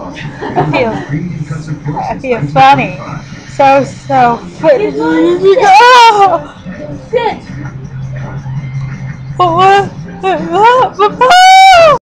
I feel, I feel funny. So, so funny. Oh! Sit. Oh, what?